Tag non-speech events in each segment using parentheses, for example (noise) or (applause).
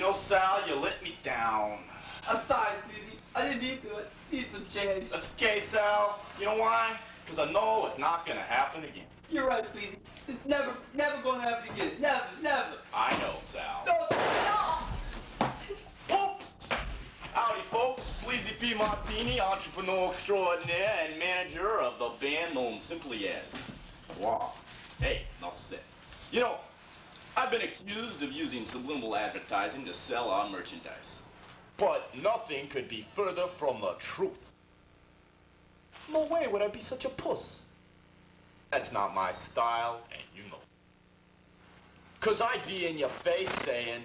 You know, Sal, you let me down. I'm sorry, Sleazy. I didn't need to. I need some change. That's okay, Sal. You know why? Because I know it's not gonna happen again. You're right, Sleazy. It's never, never gonna happen again. Never, never. I know, Sal. Don't, no! Oops! Howdy, folks. Sleazy P. Martini, entrepreneur extraordinaire and manager of the band known simply as GWAR. Hey, enough said. You know, I've been accused of using subliminal advertising to sell our merchandise. But nothing could be further from the truth. No way would I be such a puss. That's not my style, and you know. Cause I'd be in your face saying,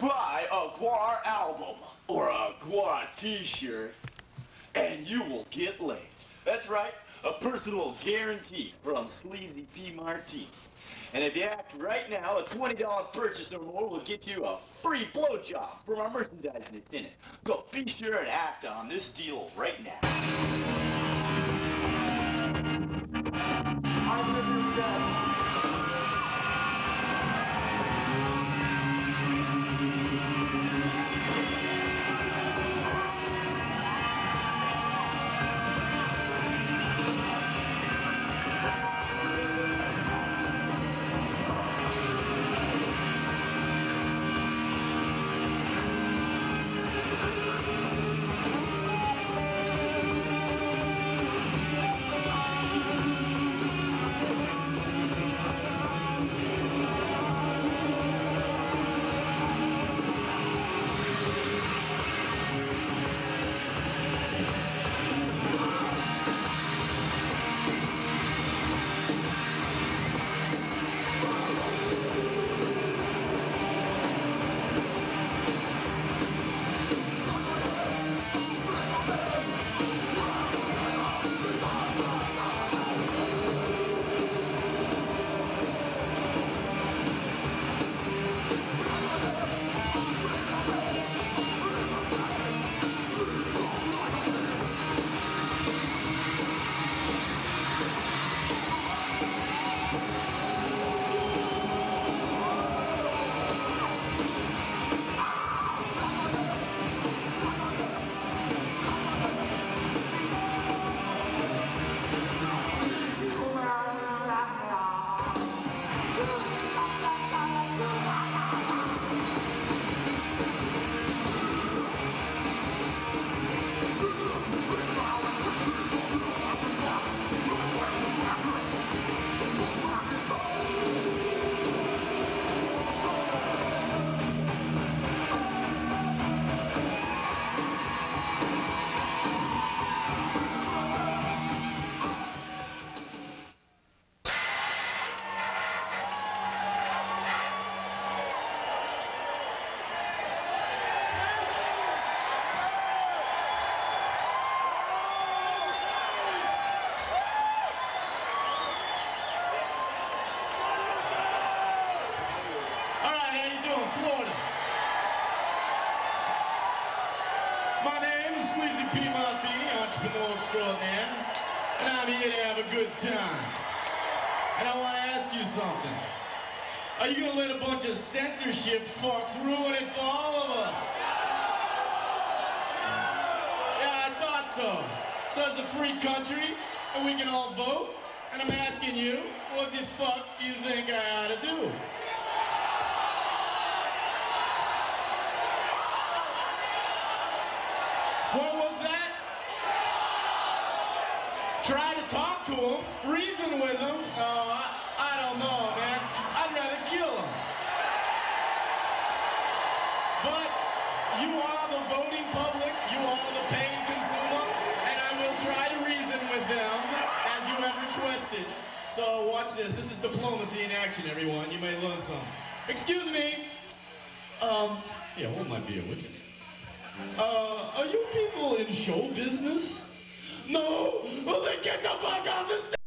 buy a GWAR album or a GWAR t-shirt, and you will get laid. That's right, a personal guarantee from Sleazy P. Martini. And if you act right now, a $20 purchase or more will get you a free blowjob from our merchandising attendant. So be sure and act on this deal right now. I live in death. To talk to him, reason with him. Oh, I, I don't know, man. I'd rather kill him. But you are the voting public, you are the paying consumer, and I will try to reason with them as you have requested. So watch this. This is diplomacy in action, everyone. You may learn some. Excuse me. Um, yeah, hold my beer, would you? Uh, are you people in show business? No? Well, then get the fuck off the stage!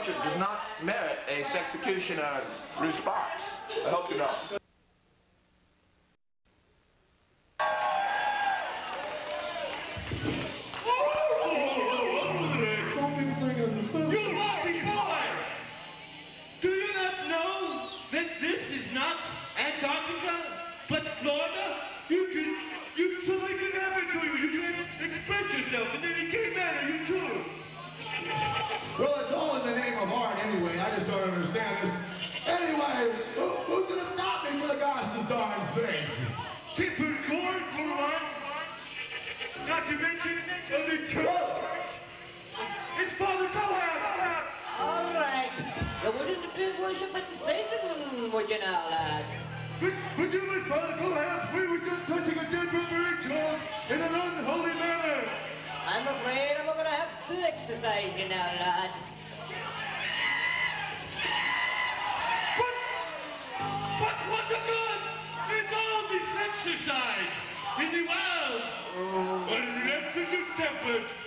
Interruption does not merit a sexecutioner response. original, lads. But, but what the good is all this exercise in the world? Unless it is tempered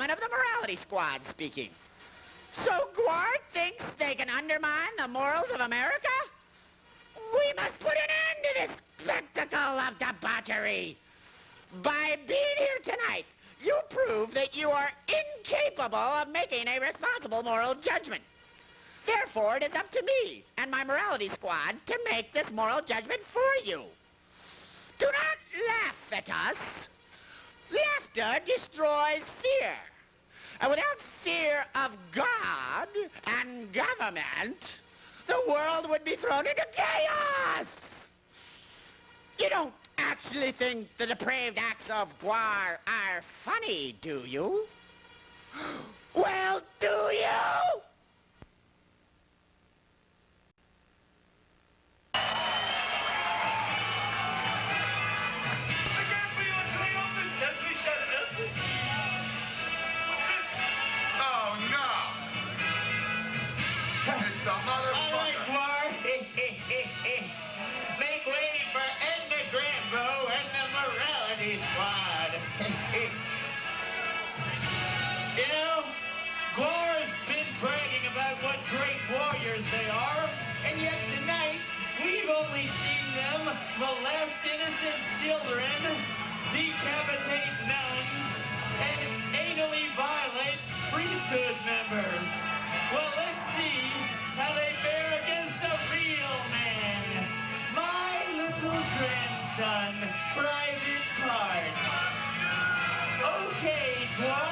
of the Morality Squad speaking. So GWAR thinks they can undermine the morals of America? We must put an end to this spectacle of debauchery. By being here tonight, you prove that you are incapable of making a responsible moral judgment. Therefore, it is up to me and my morality squad to make this moral judgment for you. Do not laugh at us. Laughter destroys fear. And without fear of God and government, the world would be thrown into chaos. You don't actually think the depraved acts of GWAR are funny, do you? (gasps) Well, do you? Children, decapitate nuns, and anally violate priesthood members. Well, let's see how they fare against a real man. My little grandson, Private Parts. Okay, GWAR,